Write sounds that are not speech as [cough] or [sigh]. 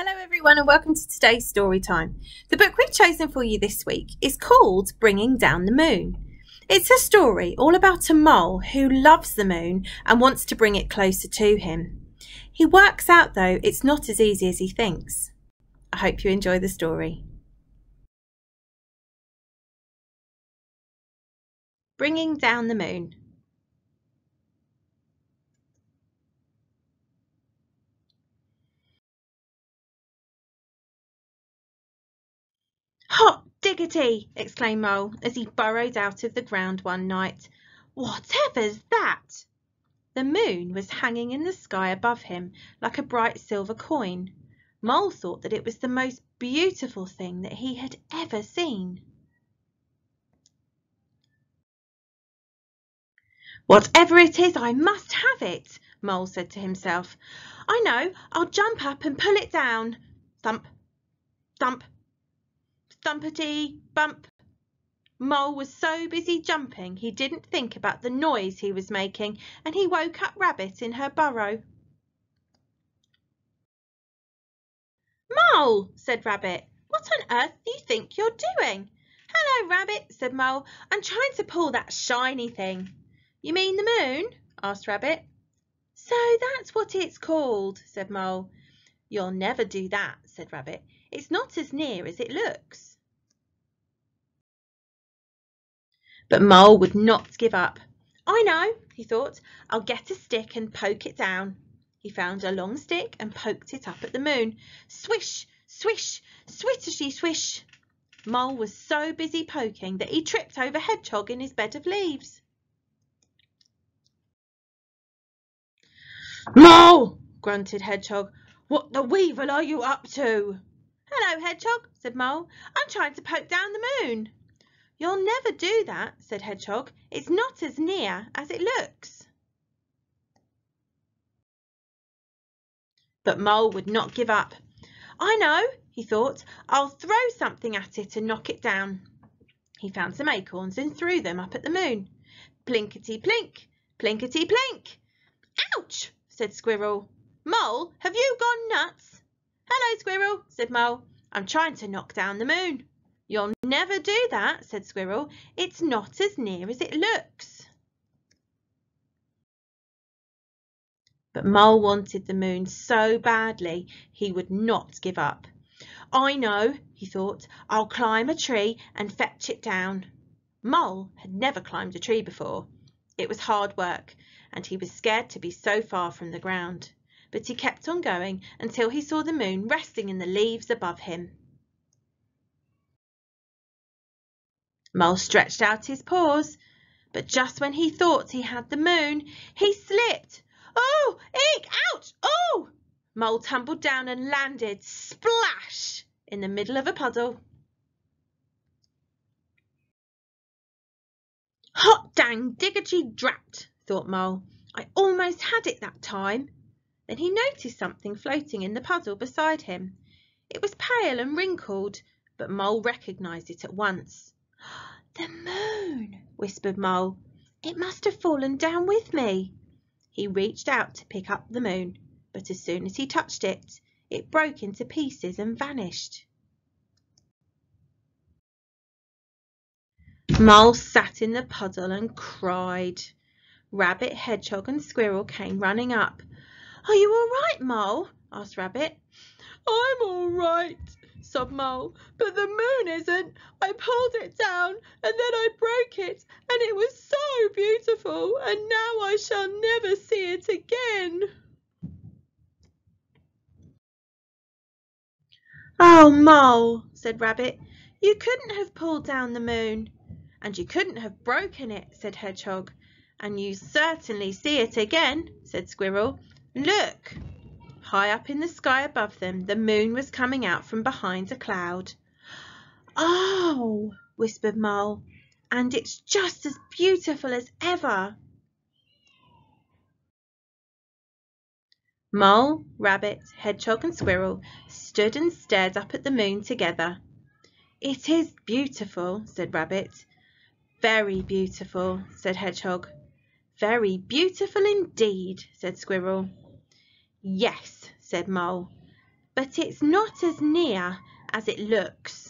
Hello, everyone, and welcome to today's story time. The book we've chosen for you this week is called Bringing Down the Moon. It's a story all about a mole who loves the moon and wants to bring it closer to him. He works out, though, it's not as easy as he thinks. I hope you enjoy the story. Bringing Down the Moon Hot diggity! exclaimed Mole as he burrowed out of the ground one night. Whatever's that? The moon was hanging in the sky above him like a bright silver coin. Mole thought that it was the most beautiful thing that he had ever seen. Whatever it is, I must have it, Mole said to himself. I know, I'll jump up and pull it down. Thump, thump, thumpety bump. Mole was so busy jumping he didn't think about the noise he was making and he woke up Rabbit in her burrow. Mole, said Rabbit, what on earth do you think you're doing? Hello, Rabbit, said Mole. I'm trying to pull that shiny thing. You mean the moon? asked Rabbit. So that's what it's called, said Mole. You'll never do that, said Rabbit. It's not as near as it looks. But Mole would not give up. I know, he thought. I'll get a stick and poke it down. He found a long stick and poked it up at the moon. Swish, swish, swittershy swish. Mole was so busy poking that he tripped over Hedgehog in his bed of leaves. Mole, grunted Hedgehog. What the weevil are you up to? Hello, Hedgehog, said Mole. I'm trying to poke down the moon. You'll never do that, said Hedgehog. It's not as near as it looks. But Mole would not give up. I know, he thought. I'll throw something at it and knock it down. He found some acorns and threw them up at the moon. Plinkety plink, plinkety plink. Ouch, said Squirrel. Mole, have you gone nuts? Hello, Squirrel, said Mole. I'm trying to knock down the moon. You'll never do that, said Squirrel. It's not as near as it looks. But Mole wanted the moon so badly he would not give up. I know, he thought, I'll climb a tree and fetch it down. Mole had never climbed a tree before. It was hard work, and he was scared to be so far from the ground. But he kept on going until he saw the moon resting in the leaves above him. Mole stretched out his paws, but just when he thought he had the moon, he slipped. Oh, eek, ouch, oh! Mole tumbled down and landed, splash, in the middle of a puddle. Hot dang diggity drat, thought Mole. I almost had it that time. Then he noticed something floating in the puddle beside him. It was pale and wrinkled, but Mole recognised it at once. [gasps] The moon, whispered Mole. It must have fallen down with me. He reached out to pick up the moon, but as soon as he touched it, it broke into pieces and vanished. Mole sat in the puddle and cried. Rabbit, Hedgehog and Squirrel came running up. Are you all right, Mole? asked Rabbit. I'm all right, sobbed Mole, but the moon isn't. I pulled it down and then I broke it and it was so beautiful and now I shall never see it again. Oh, Mole, said Rabbit, you couldn't have pulled down the moon. And you couldn't have broken it, said Hedgehog. And you certainly see it again, said Squirrel. Look! High up in the sky above them, the moon was coming out from behind a cloud. Oh, whispered Mole, and it's just as beautiful as ever. Mole, Rabbit, Hedgehog and Squirrel stood and stared up at the moon together. It is beautiful, said Rabbit. Very beautiful, said Hedgehog. Very beautiful indeed, said Squirrel. Yes, said Mole. but it's not as near as it looks.